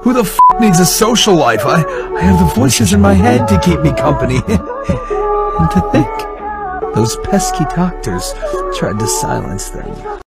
Who the f needs a social life? I, I have the voices in my head to keep me company. and to think, those pesky doctors tried to silence them.